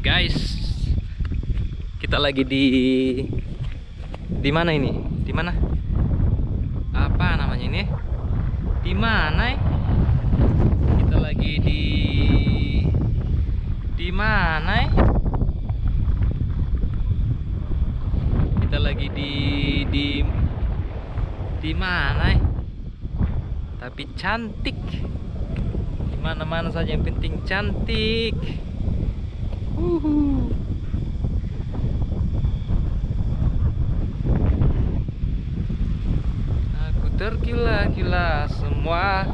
guys kita lagi di di mana ini di mana apa namanya ini di mana ya? kita lagi di di mana ya? kita lagi di di di mana ya? tapi cantik di mana mana saja yang penting cantik. Aku tergila-gila semua